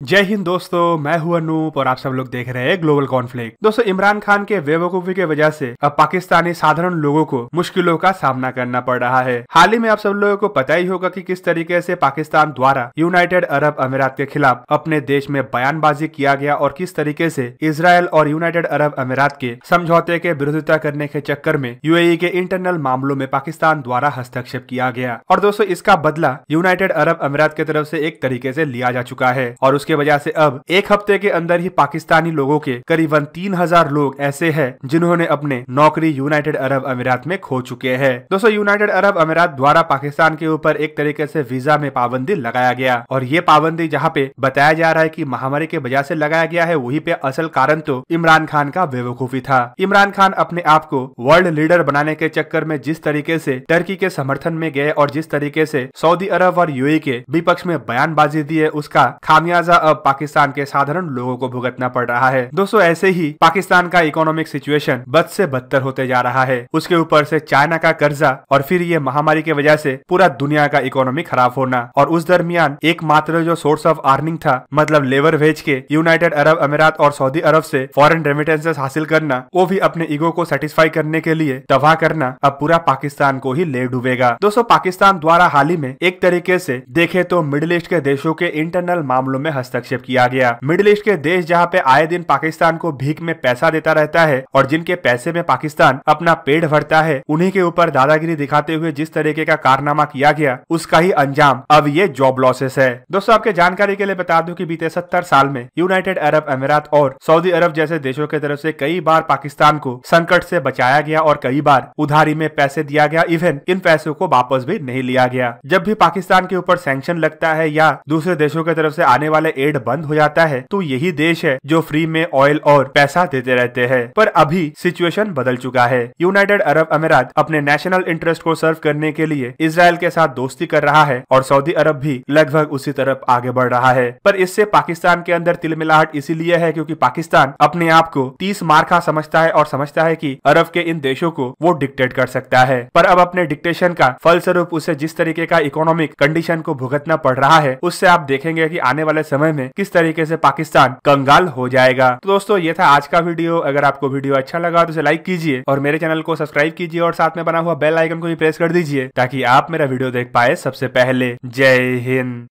जय हिंद दोस्तों, मैं हूँ अनूप और आप सब लोग देख रहे हैं ग्लोबल कॉन्फ्लिक्ट दोस्तों, इमरान खान के बेवकूफ़ी के वजह से अब पाकिस्तानी साधारण लोगों को मुश्किलों का सामना करना पड़ रहा है। हाल ही में आप सब लोगों को पता ही होगा कि किस तरीके से पाकिस्तान द्वारा यूनाइटेड अरब अमीरात के खिलाफ अपने देश में बयानबाजी किया गया और किस तरीके से इसराइल और यूनाइटेड अरब अमीरात के समझौते के विरोधिता करने के चक्कर में यूएई के इंटरनल मामलों में पाकिस्तान द्वारा हस्तक्षेप किया गया। और दोस्तों, इसका बदला यूनाइटेड अरब अमीरात की तरफ़ से एक तरीके से लिया जा चुका है और उसके वजह से अब एक हफ़्ते के अंदर ही पाकिस्तानी लोगों के करीबन तीन हज़ार लोग ऐसे हैं जिन्होंने अपने नौकरी यूनाइटेड अरब अमीरात में खो चुके हैं। दोस्तों, यूनाइटेड अरब अमीरात द्वारा पाकिस्तान के ऊपर एक तरीके से वीज़ा में पाबंदी लगाया गया। और ये पाबंदी जहाँ पे बताया जा रहा है की महामारी के वजह से लगाया गया है, वही पे असल कारण तो इमरान खान का बेवकूफ़ी था। इमरान खान अपने आप को वर्ल्ड लीडर बनाने के चक्कर में जिस तरीके से टर्की के समर्थन में गए और जिस तरीके से सऊदी अरब और यूएई के विपक्ष में बयानबाजी दी है, उसका खामियाजा अब पाकिस्तान के साधारण लोगों को भुगतना पड़ रहा है। दोस्तों, ऐसे ही पाकिस्तान का इकोनॉमिक सिचुएशन बद से बदतर होते जा रहा है। उसके ऊपर से चाइना का कर्जा और फिर ये महामारी की वजह से पूरा दुनिया का इकोनॉमी खराब होना और उस दरमियान एकमात्र जो सोर्स ऑफ़ अर्निंग था मतलब लेबर वेज के यूनाइटेड अरब अमीरात और सऊदी अरब से फॉरेन रेमिटेंसेस हासिल करना, वो भी अपने ईगो को सेटिस्फाई करने के लिए तबाह करना, अब पूरा पाकिस्तान को ही ले डूबेगा। दोस्तों, पाकिस्तान द्वारा हाल ही में एक तरीके से देखे तो मिडिल ईस्ट के देशों के इंटरनल मामलों में हस्तक्षेप किया गया। मिडिल ईस्ट के देश जहाँ पे आए दिन पाकिस्तान को भीख में पैसा देता रहता है और जिनके पैसे में पाकिस्तान अपना पेट भरता है, उन्हीं के ऊपर दादागिरी दिखाते हुए जिस तरीके का कारनामा किया गया, उसका ही अंजाम अब ये जॉब लॉसेस है। दोस्तों, आपके जानकारी के लिए बता दूँ कि बीते सत्तर साल में यूनाइटेड अरब अमीरात और सऊदी अरब जैसे देशों की तरफ़ से कई बार पाकिस्तान को संकट से बचाया गया और कई बार उधारी में पैसे दिया गया इवन इन पैसों को वापस भी नहीं लिया गया। जब भी पाकिस्तान के ऊपर सैंक्शन लगता है या दूसरे देशों की तरफ़ से आने वाले एड बंद हो जाता है तो यही देश है जो फ्री में ऑयल और पैसा देते रहते हैं। पर अभी सिचुएशन बदल चुका है। यूनाइटेड अरब अमीरात अपने नेशनल इंटरेस्ट को सर्व करने के लिए इसराइल के साथ दोस्ती कर रहा है और सऊदी अरब भी लगभग उसी तरफ़ आगे बढ़ रहा है। पर इससे पाकिस्तान के अंदर तिलमिलाहट इसीलिए है क्योंकि पाकिस्तान अपने आप को तीस मार्खा समझता है और समझता है कि अरब के इन देशों को वो डिक्टेट कर सकता है। पर अब अपने डिक्टेशन का फलस्वरूप उसे जिस तरीके का इकोनॉमिक कंडीशन को भुगतना पड़ रहा है, उससे आप देखेंगे की आने वाले समय में किस तरीके से पाकिस्तान कंगाल हो जाएगा। तो दोस्तों, ये था आज का वीडियो। अगर आपको वीडियो अच्छा लगा तो उसे लाइक कीजिए और मेरे चैनल को सब्सक्राइब कीजिए और साथ में बना हुआ बेल आइकन को भी प्रेस कर दीजिए ताकि आप मेरा वीडियो देख पाए सबसे पहले। जय हिंद।